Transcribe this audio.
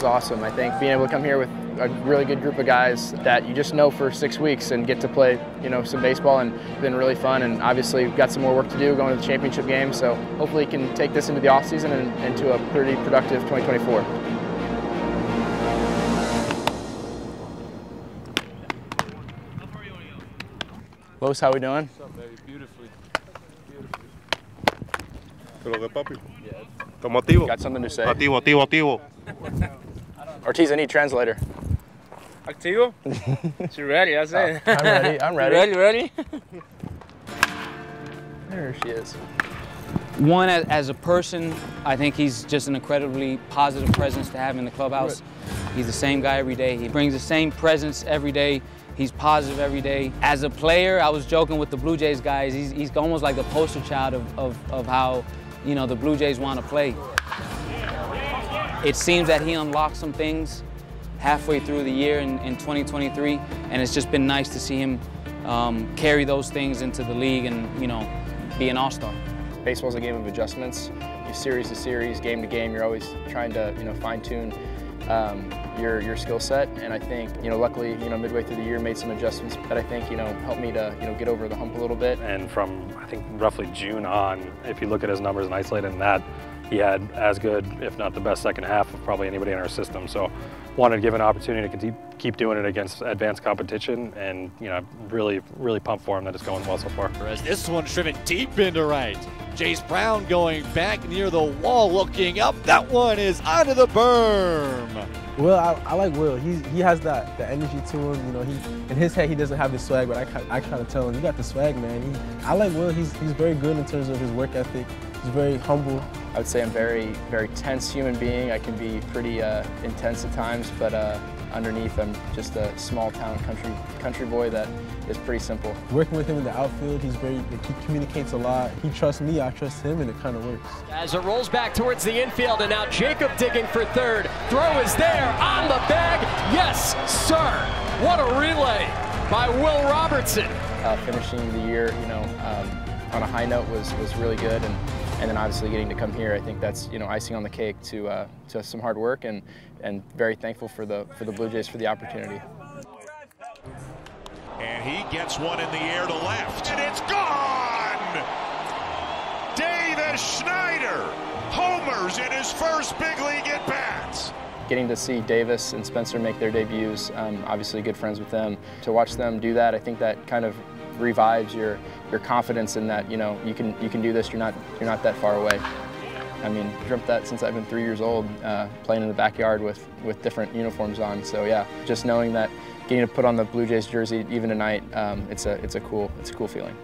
was awesome. I think being able to come here with a really good group of guys that you just know for six weeks and get to play, you know, some baseball and been really fun. And obviously, we've got some more work to do going to the championship game. So hopefully, we can take this into the off season and into a pretty productive 2024. Los, how we doing? What's up, baby? Beautifully. Beautifully. ¿Pero qué, papi? ¿Estamos activos? Got something to say? Activo, activo, activo. Ortiz, I need translator. Activo? she ready, that's oh, it. I'm ready. I'm ready. You ready? Ready? There she is. One, as, as a person, I think he's just an incredibly positive presence to have in the clubhouse. He's the same guy every day. He brings the same presence every day. He's positive every day. As a player, I was joking with the Blue Jays guys. He's, he's almost like the poster child of, of, of how, you know, the Blue Jays want to play. It seems that he unlocked some things halfway through the year in, in 2023, and it's just been nice to see him um, carry those things into the league and, you know, be an all-star. Baseball's a game of adjustments. You series to series, game to game, you're always trying to you know fine tune um, your your skill set. And I think you know luckily you know midway through the year made some adjustments that I think you know helped me to you know get over the hump a little bit. And from I think roughly June on, if you look at his numbers and isolate in that, he had as good, if not the best second half of probably anybody in our system. So wanted to give an opportunity to keep, doing it against advanced competition and you know really really pumped for him that it's going well so far. As this one's driven deep into right. Jace Brown going back near the wall, looking up. That one is out of the berm. Will, I, I like Will. He he has that the energy to him. You know, he in his head he doesn't have the swag, but I I kind of tell him you got the swag, man. He, I like Will. He's he's very good in terms of his work ethic. He's very humble. I would say I'm very very tense human being. I can be pretty uh, intense at times, but uh, underneath I'm just a small town country country boy that is pretty simple. Working with him in the outfield, he's very he communicates a lot. He trusts me, I trust him, and it kind of works. As it rolls back towards the infield, and now Jacob digging for third. Throw is there on the bag. Yes, sir. What a relay by Will Robertson. Uh, finishing the year, you know, um, on a high note was was really good, and and then obviously getting to come here, I think that's you know icing on the cake to uh, to some hard work, and and very thankful for the for the Blue Jays for the opportunity. And he gets one in the air to left. And it's gone! Davis Schneider homers in his first big league at bats. Getting to see Davis and Spencer make their debuts, um, obviously good friends with them. To watch them do that, I think that kind of revives your your confidence in that you know you can you can do this. You're not you're not that far away. I mean, dreamt that since I've been three years old, uh, playing in the backyard with with different uniforms on. So yeah, just knowing that getting to put on the Blue Jays jersey even tonight, um, it's a it's a cool it's a cool feeling.